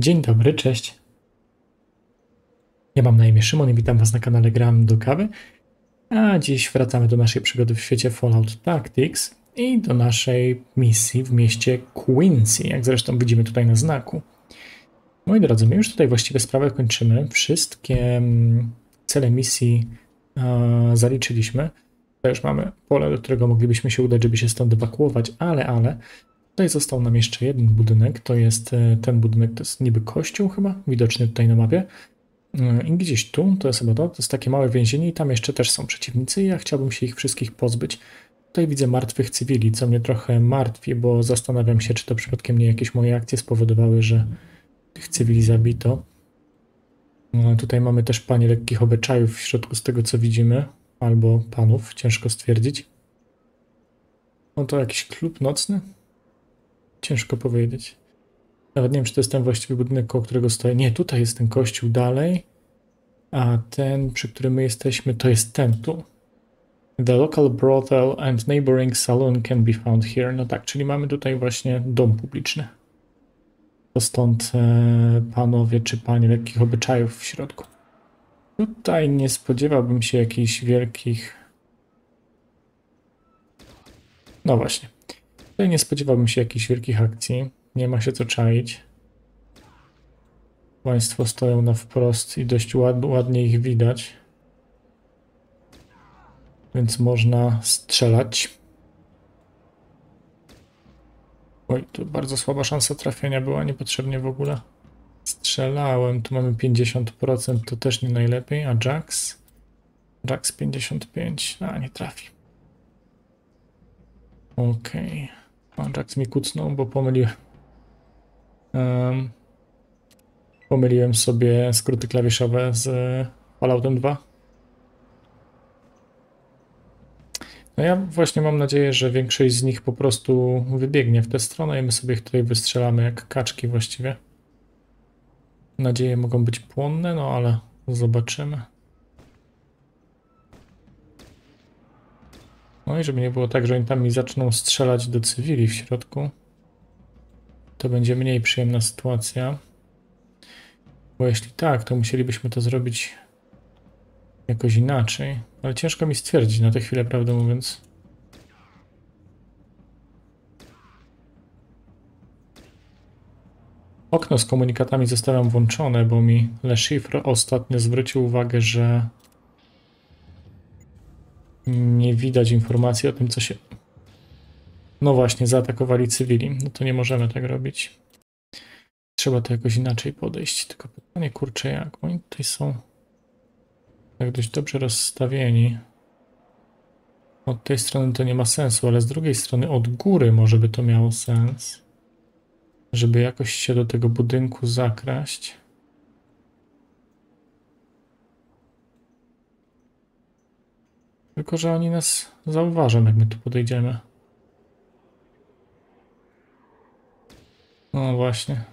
Dzień dobry, cześć. Ja mam na imię Szymon i witam Was na kanale Gram do Kawy. A dziś wracamy do naszej przygody w świecie Fallout Tactics i do naszej misji w mieście Quincy, jak zresztą widzimy tutaj na znaku. Moi drodzy, my już tutaj właściwie sprawę kończymy. Wszystkie mm, cele misji e, zaliczyliśmy. Tutaj już mamy pole, do którego moglibyśmy się udać, żeby się stąd ewakuować, ale, ale Tutaj został nam jeszcze jeden budynek, to jest e, ten budynek, to jest niby kościół chyba, widoczny tutaj na mapie. E, I gdzieś tu, to jest chyba to, to jest takie małe więzienie i tam jeszcze też są przeciwnicy i ja chciałbym się ich wszystkich pozbyć. Tutaj widzę martwych cywili, co mnie trochę martwi, bo zastanawiam się, czy to przypadkiem nie jakieś moje akcje spowodowały, że tych cywili zabito. No, tutaj mamy też panie lekkich obyczajów w środku z tego, co widzimy, albo panów, ciężko stwierdzić. No to jakiś klub nocny? Ciężko powiedzieć. Nawet nie wiem, czy to jest ten właściwy budynek, koło którego stoję. Nie, tutaj jest ten kościół dalej, a ten, przy którym my jesteśmy, to jest ten tu. The local brothel and neighboring saloon can be found here. No tak, czyli mamy tutaj właśnie dom publiczny. To stąd e, panowie czy panie lekkich obyczajów w środku. Tutaj nie spodziewałbym się jakichś wielkich. No właśnie. Tutaj nie spodziewałbym się jakichś wielkich akcji. Nie ma się co czaić. Państwo stoją na wprost i dość ład, ładnie ich widać. Więc można strzelać. Oj, tu bardzo słaba szansa trafienia była niepotrzebnie w ogóle. Strzelałem, tu mamy 50%, to też nie najlepiej, a Jax? Jax 55, a nie trafi. Okej. Okay. Pan Jax mi kucnął, bo pomyliłem. Um, pomyliłem sobie skróty klawiszowe z Falloutem 2. No ja właśnie mam nadzieję, że większość z nich po prostu wybiegnie w tę stronę i my sobie ich tutaj wystrzelamy jak kaczki właściwie. Nadzieje mogą być płonne, no ale zobaczymy. No i żeby nie było tak, że oni tam mi zaczną strzelać do cywili w środku, to będzie mniej przyjemna sytuacja. Bo jeśli tak, to musielibyśmy to zrobić jakoś inaczej. Ale ciężko mi stwierdzić na tę chwilę, prawdę mówiąc. Okno z komunikatami zostawiam włączone, bo mi Le Chiffre ostatnio zwrócił uwagę, że nie widać informacji o tym, co się. No właśnie, zaatakowali cywili. No to nie możemy tak robić. Trzeba to jakoś inaczej podejść. Tylko pytanie, kurczę, jak? Oni tutaj są tak dość dobrze rozstawieni. Od tej strony to nie ma sensu, ale z drugiej strony od góry może by to miało sens. Żeby jakoś się do tego budynku zakraść. Tylko, że oni nas zauważą, jak my tu podejdziemy. No właśnie.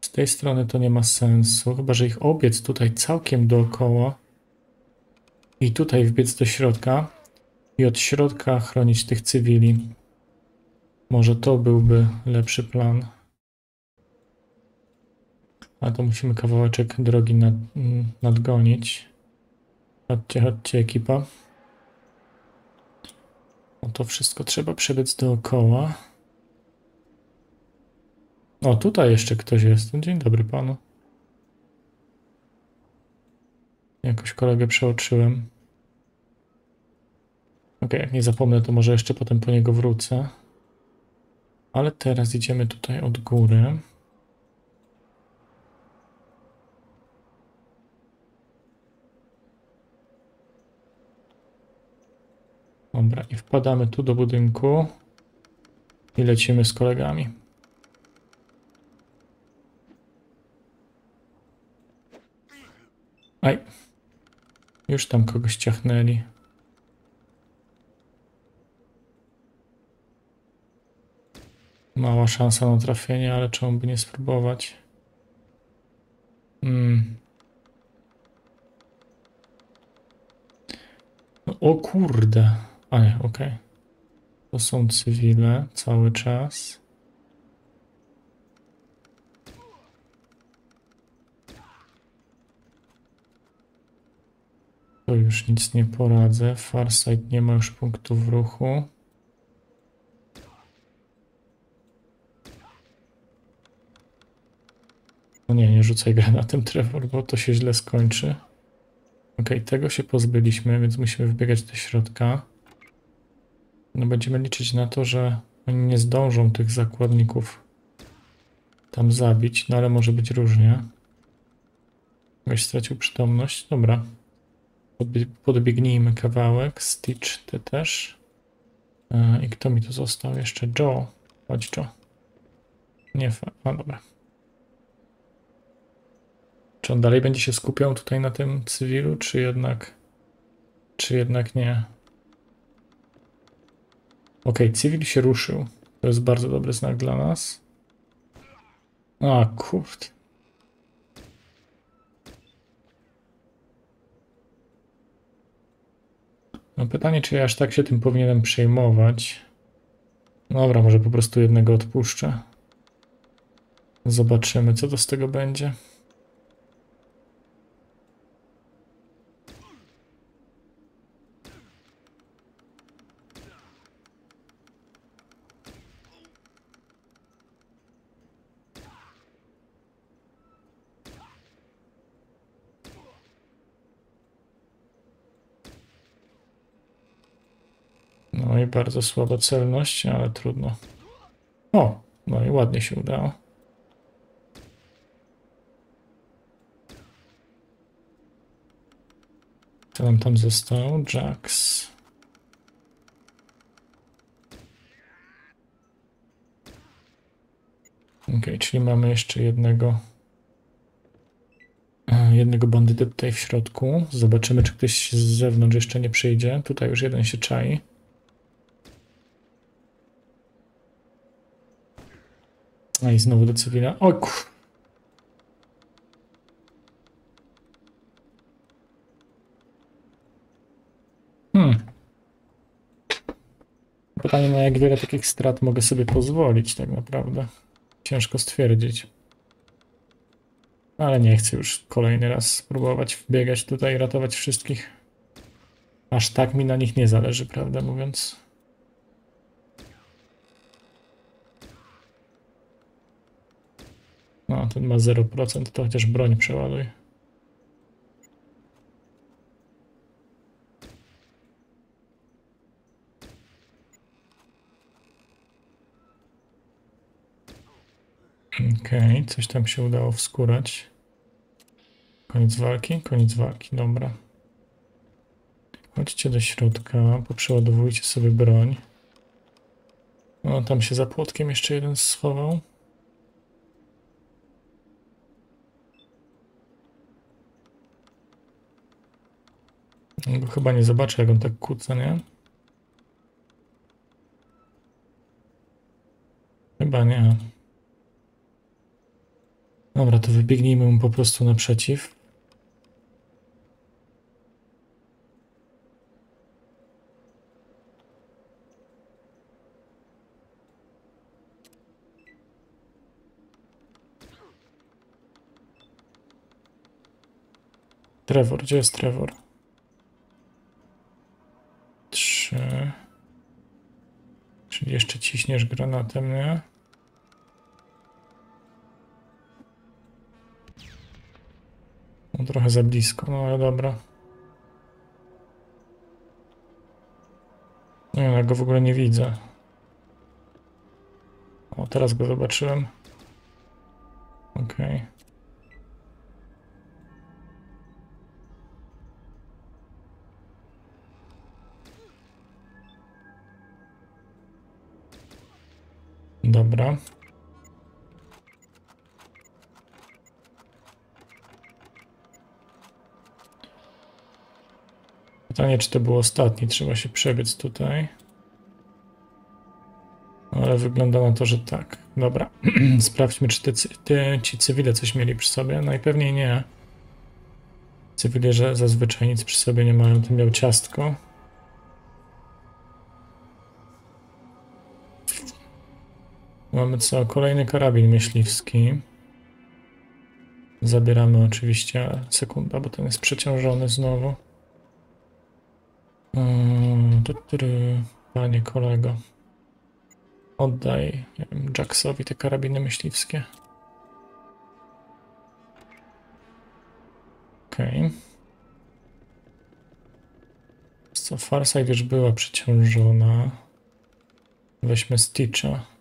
Z tej strony to nie ma sensu, chyba że ich obiec tutaj całkiem dookoła i tutaj wbiec do środka i od środka chronić tych cywili. Może to byłby lepszy plan. A to musimy kawałeczek drogi nad, nadgonić. Chodźcie, chodźcie ekipa. O to wszystko trzeba przebiec dookoła. O, tutaj jeszcze ktoś jest. Dzień dobry panu. Jakoś kolegę przeoczyłem. Ok, jak nie zapomnę, to może jeszcze potem po niego wrócę. Ale teraz idziemy tutaj od góry. Dobra, i wpadamy tu do budynku i lecimy z kolegami. Aj. Już tam kogoś ciachnęli. Mała szansa na trafienie, ale czemu by nie spróbować? Hmm. No, o kurde. A nie, okej. Okay. To są cywile cały czas. To już nic nie poradzę. Farsight nie ma już punktów ruchu. No nie, nie rzucaj granatem Trevor, bo to się źle skończy. Ok, tego się pozbyliśmy, więc musimy wybiegać do środka. No będziemy liczyć na to, że oni nie zdążą tych zakładników tam zabić, no ale może być różnie. Ktoś stracił przytomność. Dobra. Podbie podbiegnijmy kawałek. Stitch, ty też. E, I kto mi tu został? Jeszcze Joe. Chodź Joe. Nie. A dobra. Czy on dalej będzie się skupiał tutaj na tym cywilu, czy jednak... Czy jednak nie? Ok, cywil się ruszył. To jest bardzo dobry znak dla nas. A, kurde. No pytanie, czy ja aż tak się tym powinienem przejmować. Dobra, może po prostu jednego odpuszczę. Zobaczymy, co to z tego będzie. No i bardzo słaba celność, ale trudno. O, no i ładnie się udało. Co nam tam został? Jax. Ok, czyli mamy jeszcze jednego e, jednego bandyty tutaj w środku. Zobaczymy, czy ktoś z zewnątrz jeszcze nie przyjdzie. Tutaj już jeden się czai. No i znowu do cywila. O kur... Hmm. Pytanie, na jak wiele takich strat mogę sobie pozwolić tak naprawdę. Ciężko stwierdzić. Ale nie chcę już kolejny raz spróbować wbiegać tutaj ratować wszystkich. Aż tak mi na nich nie zależy, prawda mówiąc. No, ten ma 0%, to chociaż broń przeładuj. Okej, okay, coś tam się udało wskórać. Koniec walki? Koniec walki, dobra. Chodźcie do środka, poprzeładowujcie sobie broń. No, tam się za płotkiem jeszcze jeden schował. Chyba nie zobaczę, jak on tak kłóca, nie? Chyba nie. Dobra, to wybiegnijmy mu po prostu naprzeciw. Trevor, gdzie jest Trevor? Czyli jeszcze ciśniesz granatem, nie? No, trochę za blisko, no ale dobra. Nie, ja go w ogóle nie widzę. O, teraz go zobaczyłem. Okej. Okay. Dobra. Pytanie, czy to był ostatni. Trzeba się przebiec tutaj. Ale wygląda na to, że tak. Dobra. Sprawdźmy, czy te, te, ci cywile coś mieli przy sobie. Najpewniej nie. Cywile, że zazwyczaj nic przy sobie nie mają. Ten miał ciastko. Mamy co? Kolejny karabin myśliwski. Zabieramy oczywiście sekunda, bo ten jest przeciążony znowu. Mm. Panie kolego. Oddaj nie Jacksowi te karabiny myśliwskie. Okej. Co, Farsight już była przeciążona. Weźmy Stitcha.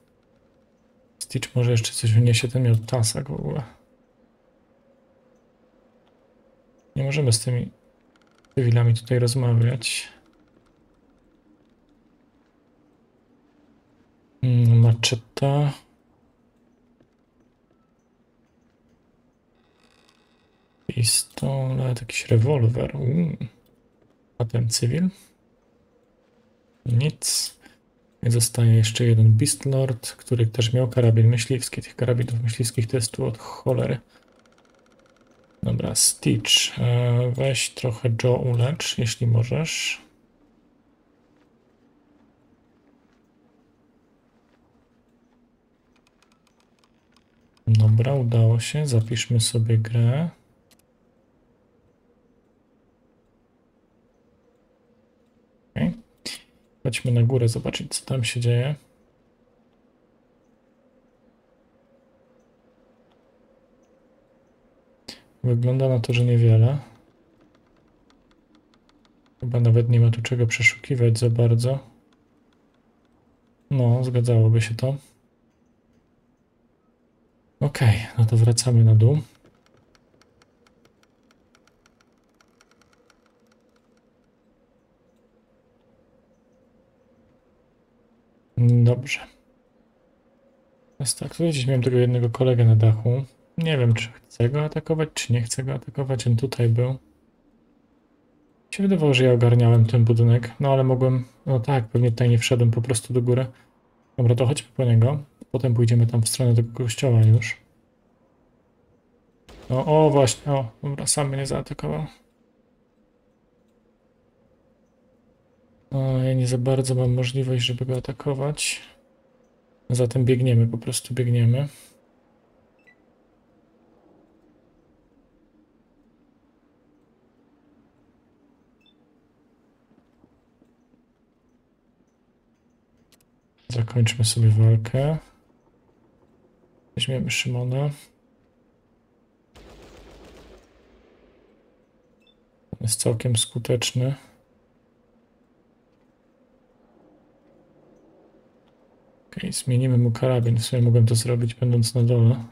Stitch może jeszcze coś wyniesie, ten miał tasak w ogóle. Nie możemy z tymi cywilami tutaj rozmawiać. Mm, Maczeta. Pistolet, jakiś rewolwer. A ten cywil? Nic. Zostaje jeszcze jeden Beast Lord, który też miał karabin myśliwski. Tych karabinów myśliwskich to jest tu od cholery. Dobra, Stitch. E, weź trochę Joe ulecz, jeśli możesz. Dobra, udało się. Zapiszmy sobie grę. Okay. Chodźmy na górę zobaczyć, co tam się dzieje. Wygląda na to, że niewiele. Chyba nawet nie ma tu czego przeszukiwać za bardzo. No, zgadzałoby się to. Okej, okay, no to wracamy na dół. Dobrze. Jest tak, gdzieś miałem tego jednego kolegę na dachu. Nie wiem, czy chcę go atakować, czy nie chcę go atakować. On tutaj był. Się wydawało, że ja ogarniałem ten budynek, no ale mogłem... No tak, pewnie tutaj nie wszedłem po prostu do góry. Dobra, to chodźmy po niego. Potem pójdziemy tam w stronę tego kościoła już. No, o właśnie, o, dobra, sam mnie zaatakował. Ja nie za bardzo mam możliwość, żeby go atakować. Zatem biegniemy, po prostu biegniemy. Zakończmy sobie walkę. Weźmiemy Szymona. Jest całkiem skuteczny. Ok, zmienimy mu karabin. W sumie mogłem to zrobić będąc na dole.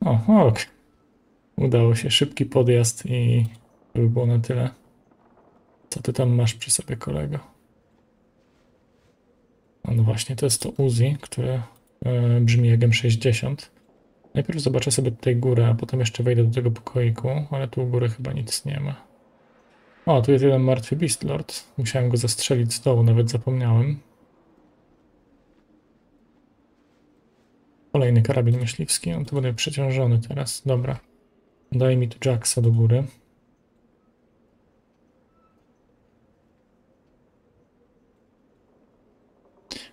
O, ok. Udało się. Szybki podjazd i to by było na tyle. Co ty tam masz przy sobie, kolego? No właśnie, to jest to Uzi, które e, brzmi jak M60. Najpierw zobaczę sobie tutaj górę, a potem jeszcze wejdę do tego pokoiku, ale tu u góry chyba nic nie ma. O, tu jest jeden martwy Beast Lord. Musiałem go zastrzelić z dołu, nawet zapomniałem. Kolejny karabin myśliwski, on tu będzie przeciążony teraz. Dobra. Daj mi tu Jacksa do góry.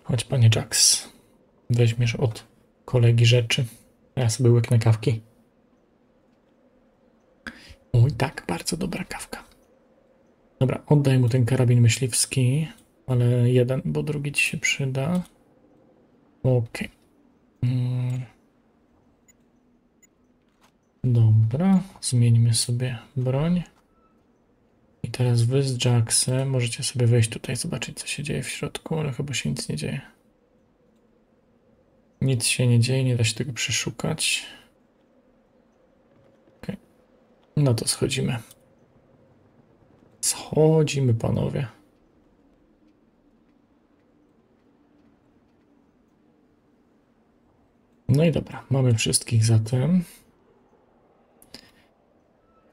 Chodź, panie Jax. Weźmiesz od kolegi rzeczy. Ja sobie łyknę kawki. Oj, tak, bardzo dobra kawka. Dobra, oddaj mu ten karabin myśliwski, ale jeden, bo drugi ci się przyda. Ok. Mm. Dobra, zmieńmy sobie broń. I teraz wy z Jacksem możecie sobie wejść tutaj, zobaczyć co się dzieje w środku, ale chyba się nic nie dzieje. Nic się nie dzieje, nie da się tego przeszukać. Ok. No to schodzimy. Schodzimy, panowie. No i dobra, mamy wszystkich zatem.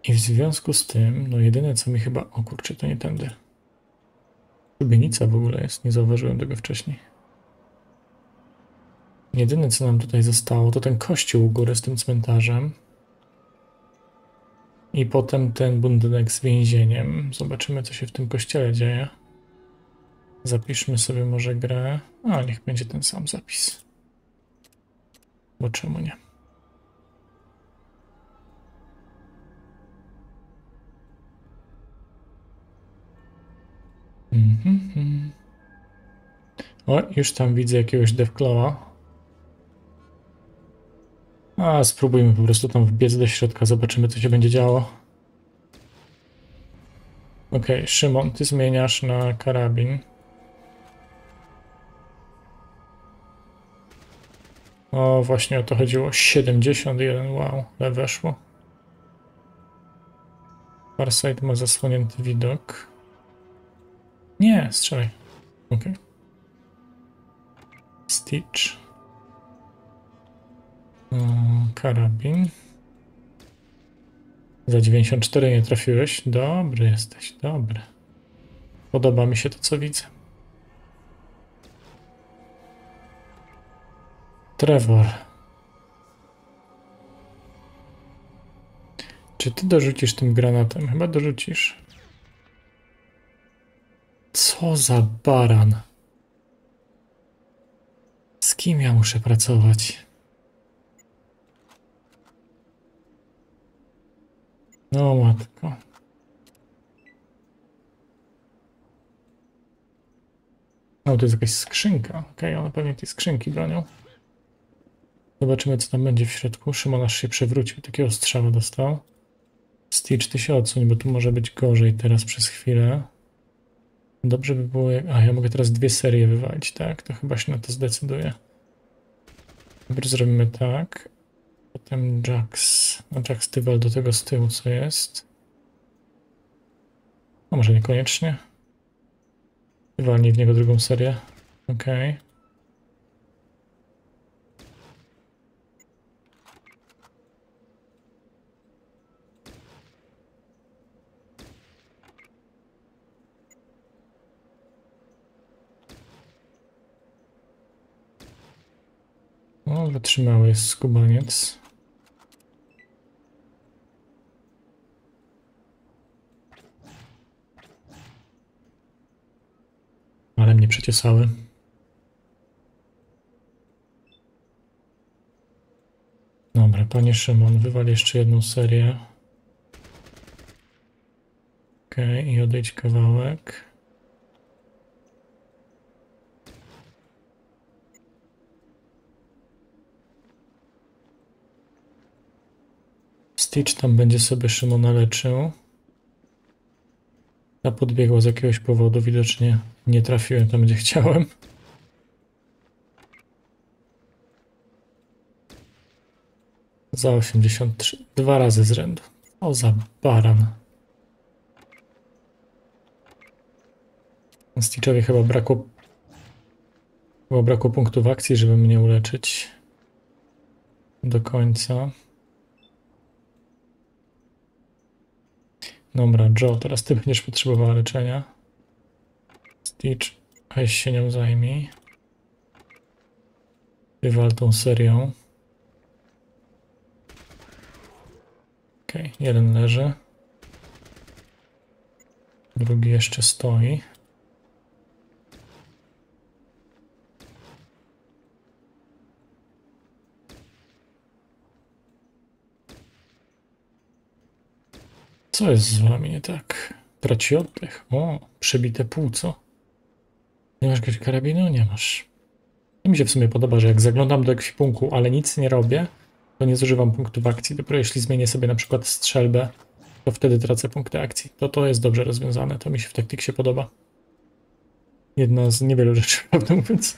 I w związku z tym, no jedyne co mi chyba... O kurczę, to nie tędy. Szubienica w ogóle jest, nie zauważyłem tego wcześniej. Jedyne co nam tutaj zostało to ten kościół u góry z tym cmentarzem. I potem ten budynek z więzieniem. Zobaczymy, co się w tym kościele dzieje. Zapiszmy sobie może grę. A, niech będzie ten sam zapis. Bo czemu nie? Mm -hmm. O, już tam widzę jakiegoś devclawa. A, spróbujmy po prostu tam wbiec do środka, zobaczymy co się będzie działo. Okay, Szymon, ty zmieniasz na karabin. O, właśnie o to chodziło. 71, wow, ale weszło. Farsight ma zasłonięty widok. Nie, strzelaj. Ok. Stitch. Karabin. Za 94 nie trafiłeś. Dobry jesteś, dobry. Podoba mi się to, co widzę. Trevor. Czy ty dorzucisz tym granatem? Chyba dorzucisz. Co za baran. Z kim ja muszę pracować? No matko. No to jest jakaś skrzynka. Okej, okay, one pewnie tej skrzynki bronią. Zobaczymy co tam będzie w środku. Szymon aż się przewrócił, takiego strzała dostał. Stitch, ty się odsuń, bo tu może być gorzej teraz przez chwilę. Dobrze by było. A, ja mogę teraz dwie serie wywalić, tak? To chyba się na to zdecyduje. Najpierw zrobimy tak. Potem Jax. No Jax Tybal do tego z tyłu, co jest. No może niekoniecznie. Wywalnij w niego drugą serię. Okay. O, wytrzymały jest skubaniec. Ale mnie przeciesały. Dobra, panie Szymon, wywal jeszcze jedną serię. Ok, i odejdź kawałek. Stitch tam będzie sobie Szymona leczył. Ta podbiegła z jakiegoś powodu, widocznie nie trafiłem tam, gdzie chciałem. Za 83. Dwa razy z rzędu. O, za baran. Stitchowi chyba brakło... Chyba brakło punktów akcji, żeby mnie uleczyć. Do końca. Dobra, Joe, teraz ty będziesz potrzebowała leczenia. Stitch, weź się nią zajmij. Wywal tą serią. Ok, jeden leży. Drugi jeszcze stoi. Co jest z wami nie tak? Traci oddech. O, przebite płuco. Nie masz karabinu? Nie masz. To mi się w sumie podoba, że jak zaglądam do ekwipunku, ale nic nie robię, to nie zużywam punktów akcji. Dopiero jeśli zmienię sobie na przykład strzelbę, to wtedy tracę punkty akcji. To to jest dobrze rozwiązane. To mi się w taktyce podoba. Jedna z niewielu rzeczy, prawdę mówiąc.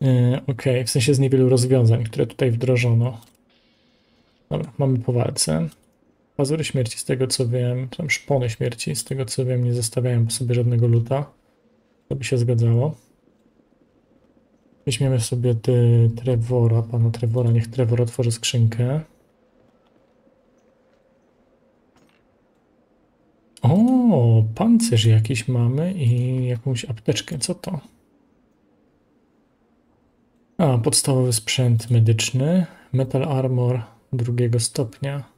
Yy, Okej, okay. w sensie z niewielu rozwiązań, które tutaj wdrożono. Dobra, mamy po walce. Pazury śmierci, z tego co wiem, tam szpony śmierci, z tego co wiem, nie zostawiają sobie żadnego luta. To by się zgadzało. Weźmiemy sobie ty, Trevora, pana Trevora, niech Trevor otworzy skrzynkę. O, pancerz jakiś mamy i jakąś apteczkę. Co to? A, podstawowy sprzęt medyczny. Metal armor drugiego stopnia.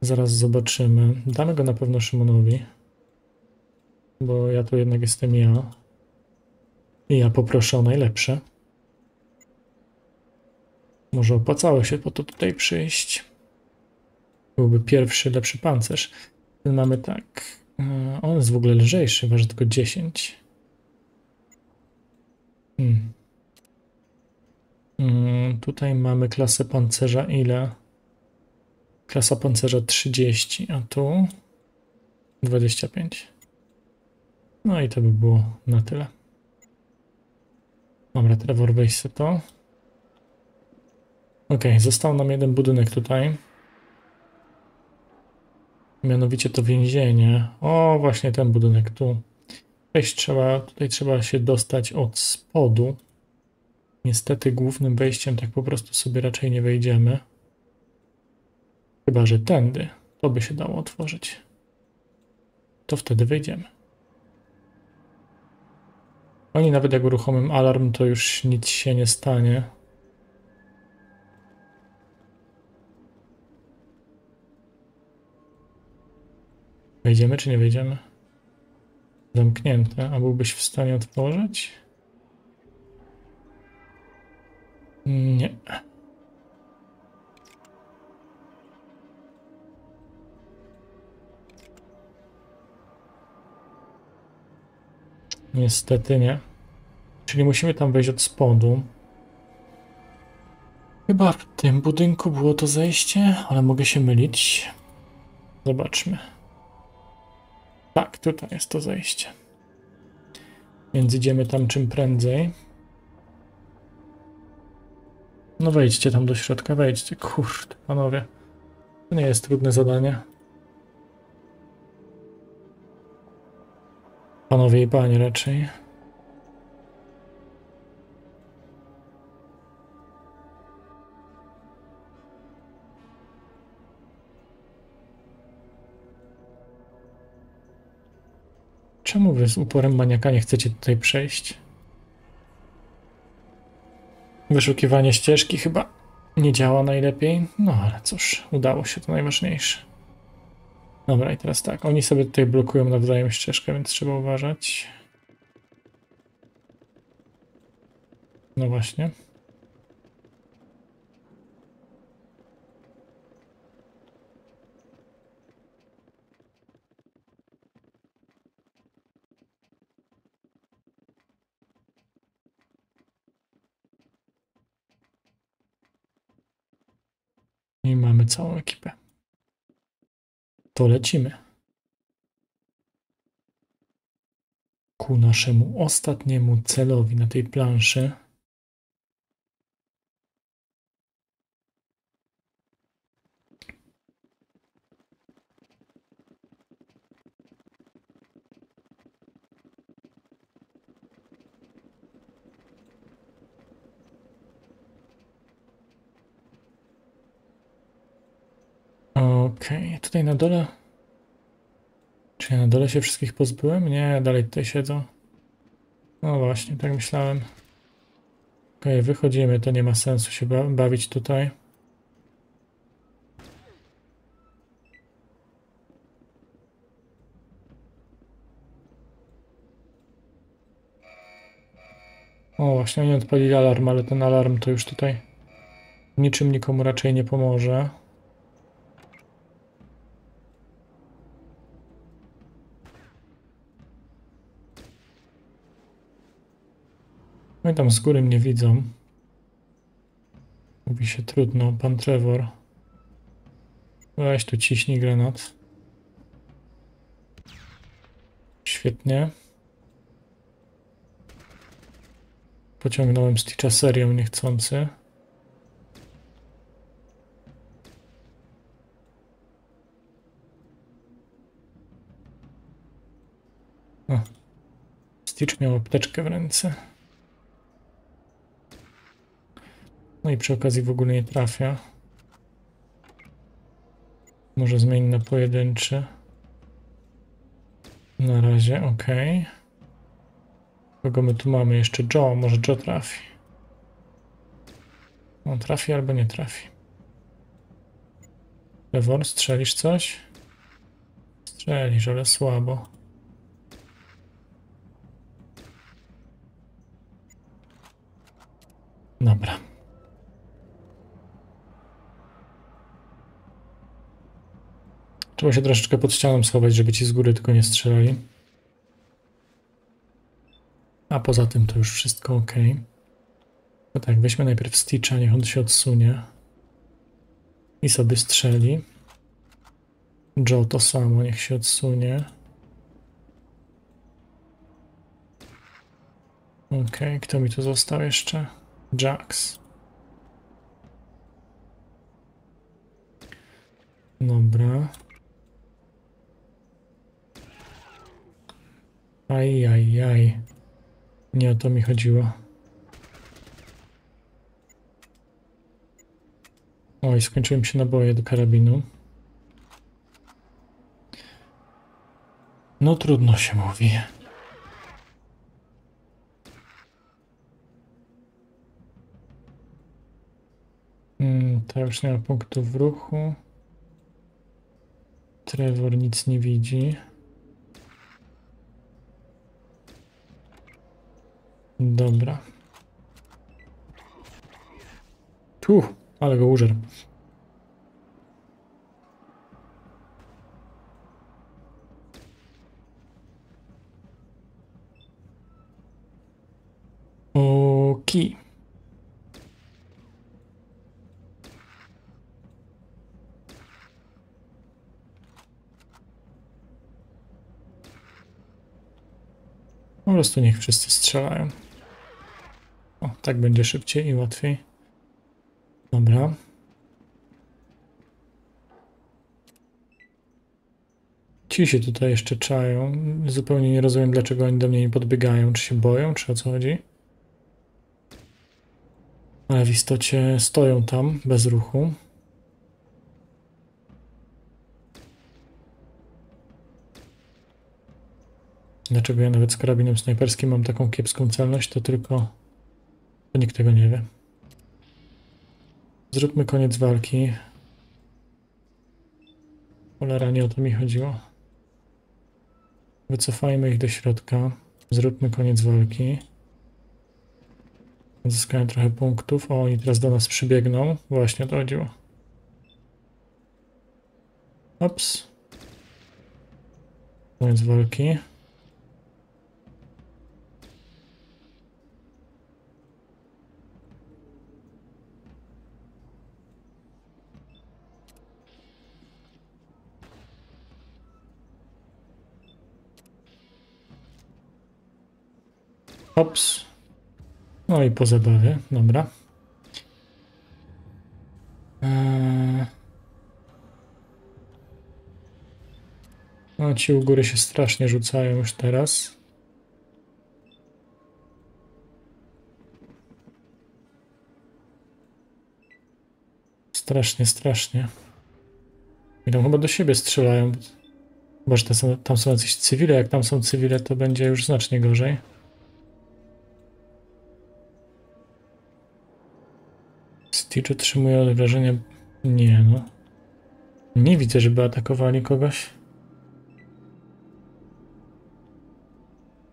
Zaraz zobaczymy. Damy go na pewno Szymonowi. Bo ja tu jednak jestem ja. I ja poproszę o najlepsze. Może opłacało się po to tutaj przyjść. Byłby pierwszy, lepszy pancerz. Ten mamy tak. E, On jest w ogóle lżejszy, waży tylko 10. Hmm. Mm, Tutaj mamy klasę pancerza ile? Klasa pancerza 30, a tu 25. No i to by było na tyle. Dobra, Trevor, weź sobie to. Ok, został nam jeden budynek tutaj. Mianowicie to więzienie. O, właśnie ten budynek tu. Wejść trzeba, tutaj trzeba się dostać od spodu. Niestety głównym wejściem tak po prostu sobie raczej nie wejdziemy. Chyba, że tędy. To by się dało otworzyć. To wtedy wejdziemy. Oni nawet jak uruchomim alarm, to już nic się nie stanie. Wejdziemy czy nie wejdziemy? Zamknięte. A byłbyś w stanie otworzyć? Nie. Niestety nie. Czyli musimy tam wejść od spodu. Chyba w tym budynku było to zejście, ale mogę się mylić. Zobaczmy. Tak, tutaj jest to zejście. Więc idziemy tam czym prędzej. No wejdźcie tam do środka, wejdźcie. Kurde, panowie. To nie jest trudne zadanie. Panowie i panie raczej. Czemu wy z uporem maniaka nie chcecie tutaj przejść? Wyszukiwanie ścieżki chyba nie działa najlepiej. No ale cóż, udało się, to najważniejsze. Dobra, i teraz tak. Oni sobie tutaj blokują nawzajem ścieżkę, więc trzeba uważać. No właśnie. I mamy całą ekipę. To lecimy. Ku naszemu ostatniemu celowi na tej planszy. Okej, tutaj na dole. Czy ja na dole się wszystkich pozbyłem? Nie, dalej tutaj siedzą. No właśnie, tak myślałem. Okej, wychodzimy, to nie ma sensu się ba bawić tutaj. O, właśnie oni odpalili alarm, ale ten alarm to już tutaj niczym nikomu raczej nie pomoże. No tam z góry mnie widzą. Mówi się trudno. Pan Trevor. Weź tu ciśnij granat. Świetnie. Pociągnąłem Stitcha serią niechcący. O. Stitch miał apteczkę w ręce. No i przy okazji w ogóle nie trafia. Może zmieni na pojedynczy. Na razie, ok. Kogo my tu mamy? Jeszcze Joe. Może Joe trafi. On trafi albo nie trafi. Trevor, strzelisz coś? Strzelisz, ale słabo. Dobra. Trzeba się troszeczkę pod ścianą schować, żeby ci z góry tylko nie strzelali. A poza tym to już wszystko ok. No tak, weźmy najpierw Stitcha, niech on się odsunie. I sobie strzeli. Joe to samo, niech się odsunie. Ok, kto mi tu został jeszcze? Jax. Dobra. Aj, aj, aj. Nie o to mi chodziło. Oj, skończyłem się naboje do karabinu. No trudno się mówi. Hmm, to już nie ma punktów w ruchu. Trevor nic nie widzi. Dobra. Tu, ale go użer. Oki. Po prostu niech wszyscy strzelają. O, tak będzie szybciej i łatwiej. Dobra. Ci się tutaj jeszcze czają. Zupełnie nie rozumiem, dlaczego oni do mnie nie podbiegają. Czy się boją, czy o co chodzi? Ale w istocie stoją tam, bez ruchu. Dlaczego ja nawet z karabinem snajperskim mam taką kiepską celność, to tylko... To nikt tego nie wie. Zróbmy koniec walki. Cholera, nie o to mi chodziło. Wycofajmy ich do środka. Zróbmy koniec walki. Zyskałem trochę punktów. O, oni teraz do nas przybiegną. Właśnie to chodziło. Ops. Koniec walki. Ops. No i po zabawie, dobra. Eee... No ci u góry się strasznie rzucają już teraz. Strasznie, strasznie. I tam chyba do siebie strzelają. Boże, tam są, tam są jacyś cywile. Jak tam są cywile, to będzie już znacznie gorzej. Stitch otrzymuje od wrażenia... Nie no. Nie widzę, żeby atakowali kogoś.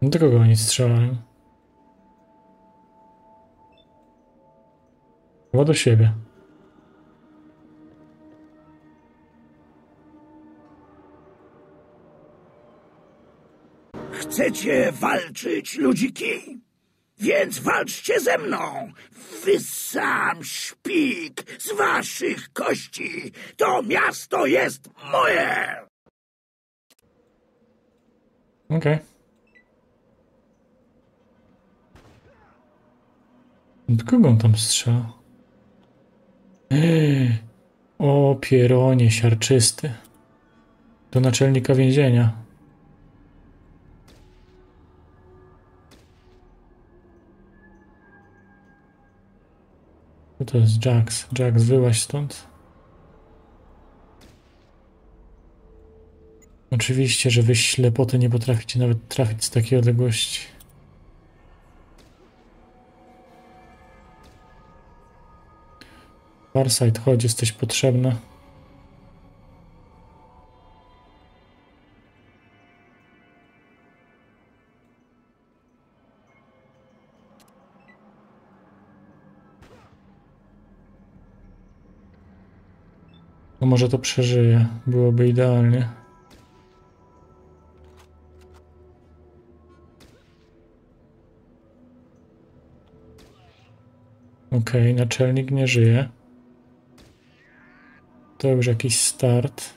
Do kogo oni strzelają? Chyba do siebie. Chcecie walczyć, ludziki? Więc walczcie ze mną! Wy sam szpik z waszych kości! To miasto jest moje! Okej. Okay. Kogo on tam strzela? O, pieronie siarczysty. Do naczelnika więzienia. Co to jest Jax? Jax, wyłaź stąd. Oczywiście, że wy ślepoty nie potraficie nawet trafić z takiej odległości. Farsight, chodź, jesteś potrzebna. Może to przeżyje. Byłoby idealnie. Okej, naczelnik nie żyje. To już jakiś start.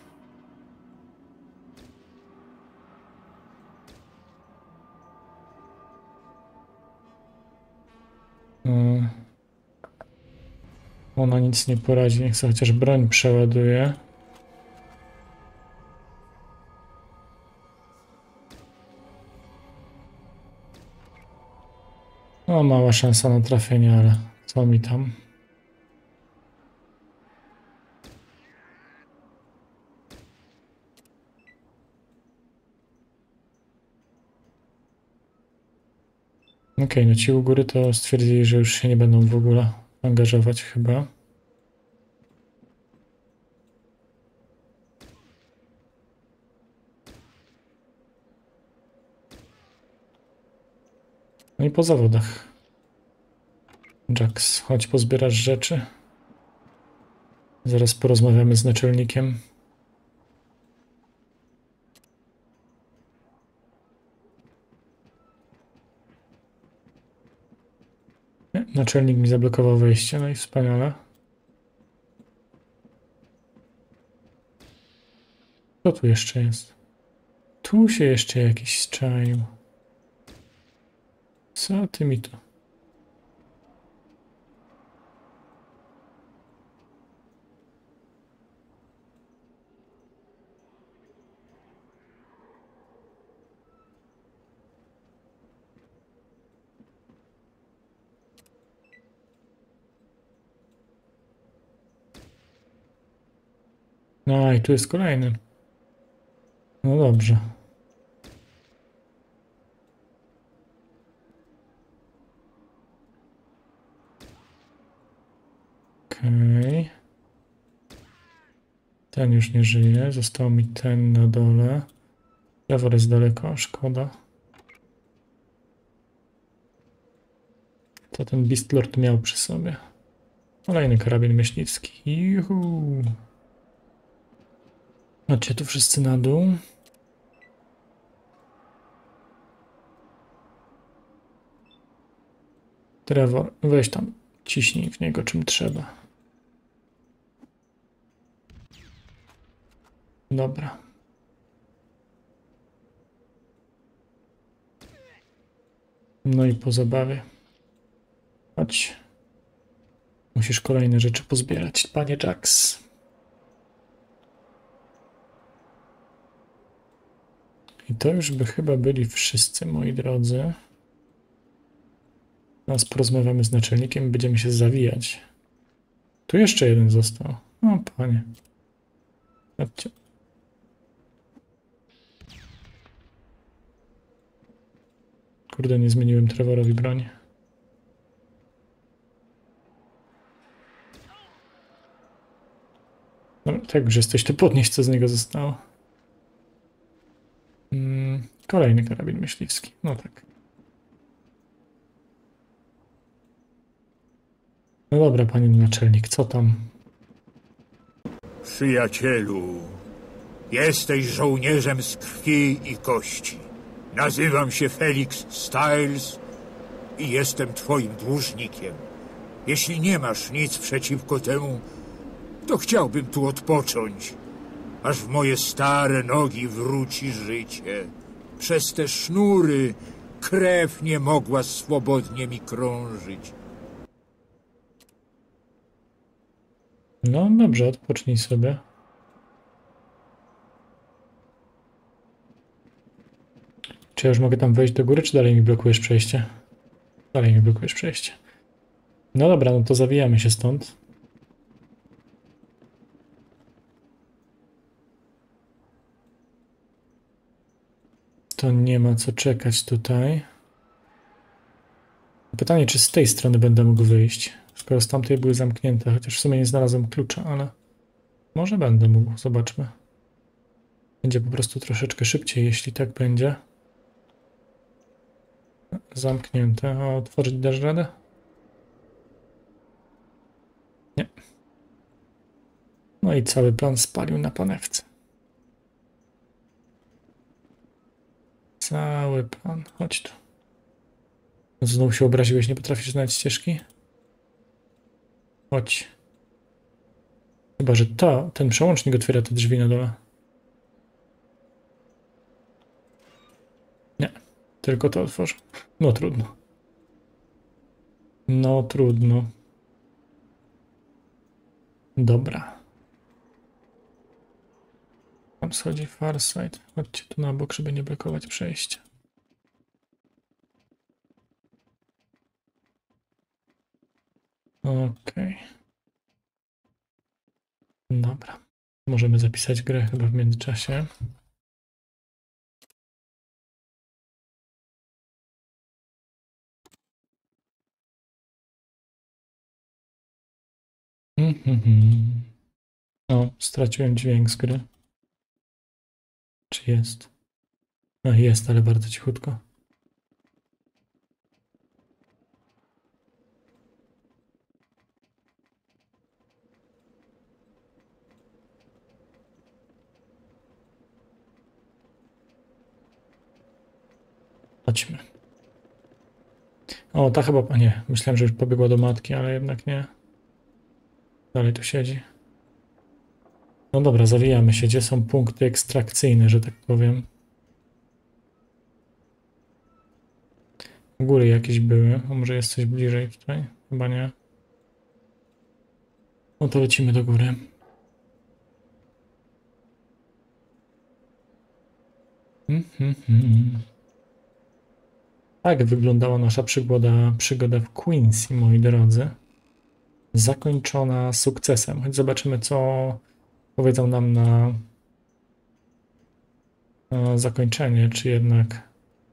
Ona nic nie poradzi, niech sobie chociaż broń przeładuje. No, mała szansa na trafienie, ale co mi tam? Okej, no ci u góry to stwierdzili, że już się nie będą w ogóle angażować chyba. No i po zawodach. Jax, chodź pozbierasz rzeczy. Zaraz porozmawiamy z naczelnikiem. Nie, Naczelnik mi zablokował wejście, no i wspaniale. Co tu jeszcze jest? Tu się jeszcze jakiś zczaił. Co ty mi tu? No i tu jest kolejny. No dobrze. Okej. Ten już nie żyje. Został mi ten na dole. Trevor jest daleko, szkoda. To ten Beastlord miał przy sobie. Kolejny karabin myśliwski. Juhu. Chodźcie tu wszyscy na dół. Trevor, weź tam, ciśnij w niego czym trzeba. Dobra. No i po zabawie. Chodź. Musisz kolejne rzeczy pozbierać, panie Jax. I to już by chyba byli wszyscy, moi drodzy. Teraz porozmawiamy z naczelnikiem będziemy się zawijać. Tu jeszcze jeden został. O, panie. Chodźcie. Kurde, nie zmieniłem Trevorowi broni. No, tak, już jesteś, to podnieść, co z niego zostało. Kolejny karabin myśliwski. No tak. No dobra, panie naczelnik, co tam? Przyjacielu, jesteś żołnierzem z krwi i kości. Nazywam się Felix Styles i jestem twoim dłużnikiem. Jeśli nie masz nic przeciwko temu, to chciałbym tu odpocząć, aż w moje stare nogi wróci życie. Przez te sznury krew nie mogła swobodnie mi krążyć. No dobrze, odpocznij sobie. Czy ja już mogę tam wejść do góry, czy dalej mi blokujesz przejście? Dalej mi blokujesz przejście. No dobra, no to zawijamy się stąd. To nie ma co czekać tutaj. Pytanie, czy z tej strony będę mógł wyjść, skoro z tamtej były zamknięte, chociaż w sumie nie znalazłem klucza, ale może będę mógł, zobaczmy. Będzie po prostu troszeczkę szybciej, jeśli tak będzie. Zamknięte. A otworzyć dasz radę? Nie. No i cały plan spalił na panewce. Cały plan. Chodź tu. Znowu się obraziłeś, nie potrafisz znaleźć ścieżki? Chodź. Chyba, że to, ten przełącznik otwiera te drzwi na dole. Nie, tylko to otworzę. No trudno. No trudno. Dobra. Tam schodzi Farside. Chodźcie tu na bok, żeby nie blokować przejścia. Okej. Dobra. Możemy zapisać grę chyba w międzyczasie. Mhm. O, straciłem dźwięk z gry. Czy jest? No jest, ale bardzo cichutko. Chodźmy. O, ta chyba... Nie, myślałem, że już pobiegła do matki, ale jednak nie. Dalej tu siedzi. No dobra, zawijamy się. Gdzie są punkty ekstrakcyjne, że tak powiem? Góry jakieś były. A może jest coś bliżej tutaj? Chyba nie. No to lecimy do góry. Mhm, mhm. Tak wyglądała nasza przygoda, przygoda w Quincy, moi drodzy. Zakończona sukcesem. Choć zobaczymy, co powiedzą nam na, na zakończenie, czy jednak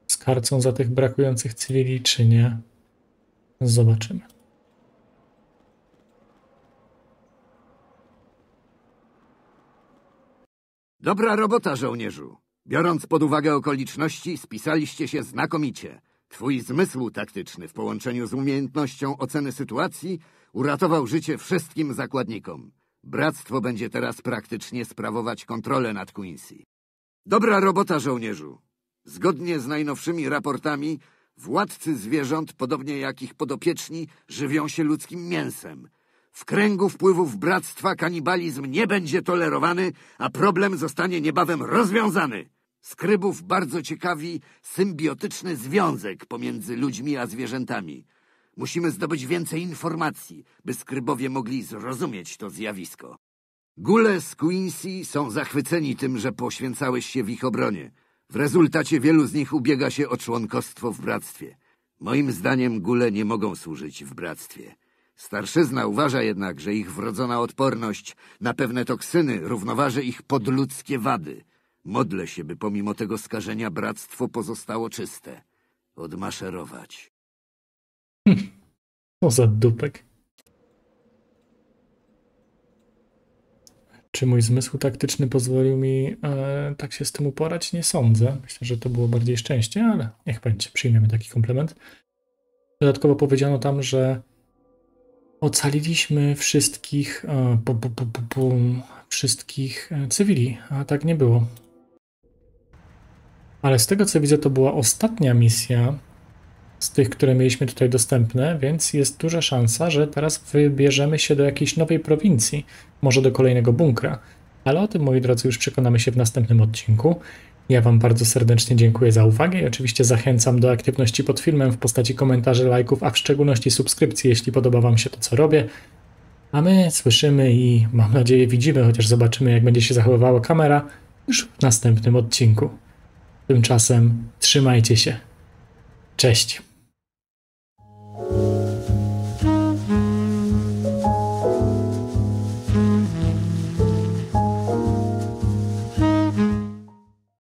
skarcą za tych brakujących cywili, czy nie. Zobaczymy. Dobra robota, żołnierzu. Biorąc pod uwagę okoliczności, spisaliście się znakomicie. Twój zmysł taktyczny w połączeniu z umiejętnością oceny sytuacji uratował życie wszystkim zakładnikom. Bractwo będzie teraz praktycznie sprawować kontrolę nad Quincy. Dobra robota, żołnierzu. Zgodnie z najnowszymi raportami, władcy zwierząt, podobnie jak ich podopieczni, żywią się ludzkim mięsem. W kręgu wpływów bractwa kanibalizm nie będzie tolerowany, a problem zostanie niebawem rozwiązany. Skrybów bardzo ciekawi symbiotyczny związek pomiędzy ludźmi a zwierzętami. Musimy zdobyć więcej informacji, by skrybowie mogli zrozumieć to zjawisko. Gule z Quincy są zachwyceni tym, że poświęcałeś się w ich obronie. W rezultacie wielu z nich ubiega się o członkostwo w bractwie. Moim zdaniem gule nie mogą służyć w bractwie. Starszyzna uważa jednak, że ich wrodzona odporność na pewne toksyny równoważy ich podludzkie wady. Modlę się, by pomimo tego skażenia bractwo pozostało czyste. Odmaszerować. Co za dupek. Czy mój zmysł taktyczny pozwolił mi e, tak się z tym uporać? Nie sądzę. Myślę, że to było bardziej szczęście, ale niech będzie. Przyjmiemy taki komplement. Dodatkowo powiedziano tam, że ocaliliśmy wszystkich, e, pu, pu, pu, wszystkich e, cywili, a tak nie było. Ale z tego co widzę, to była ostatnia misja z tych, które mieliśmy tutaj dostępne, więc jest duża szansa, że teraz wybierzemy się do jakiejś nowej prowincji, może do kolejnego bunkra. Ale o tym, moi drodzy, już przekonamy się w następnym odcinku. Ja Wam bardzo serdecznie dziękuję za uwagę i oczywiście zachęcam do aktywności pod filmem w postaci komentarzy, lajków, a w szczególności subskrypcji, jeśli podoba Wam się to, co robię. A my słyszymy i mam nadzieję widzimy, chociaż zobaczymy, jak będzie się zachowywała kamera, już w następnym odcinku. Tymczasem trzymajcie się. Cześć.